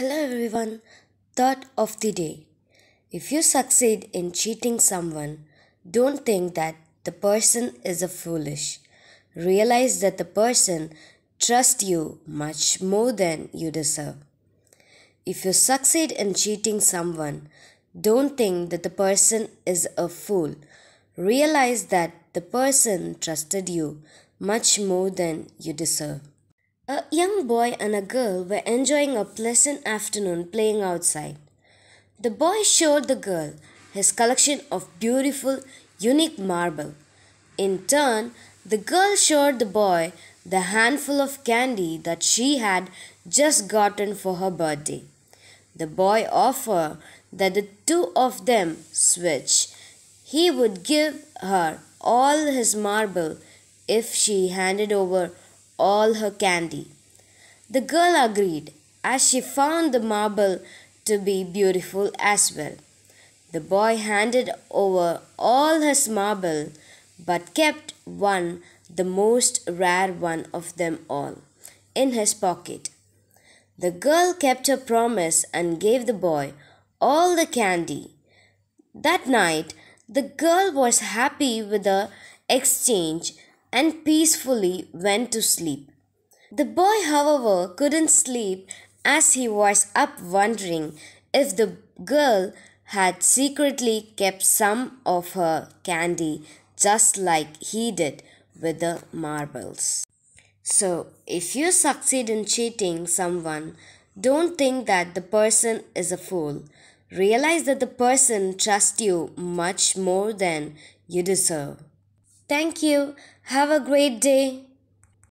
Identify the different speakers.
Speaker 1: everyone. Thought of the day. If you succeed in cheating someone, don't think that the person is a foolish. Realize that the person trusts you much more than you deserve. If you succeed in cheating someone, don't think that the person is a fool. Realize that the person trusted you much more than you deserve. A young boy and a girl were enjoying a pleasant afternoon playing outside. The boy showed the girl his collection of beautiful, unique marble. In turn, the girl showed the boy the handful of candy that she had just gotten for her birthday. The boy offered that the two of them switch. He would give her all his marble if she handed over all her candy. The girl agreed, as she found the marble to be beautiful as well. The boy handed over all his marble, but kept one, the most rare one of them all, in his pocket. The girl kept her promise and gave the boy all the candy. That night, the girl was happy with the exchange and peacefully went to sleep. The boy, however, couldn't sleep as he was up wondering if the girl had secretly kept some of her candy just like he did with the marbles. So, if you succeed in cheating someone, don't think that the person is a fool. Realize that the person trusts you much more than you deserve. Thank you. Have a great day.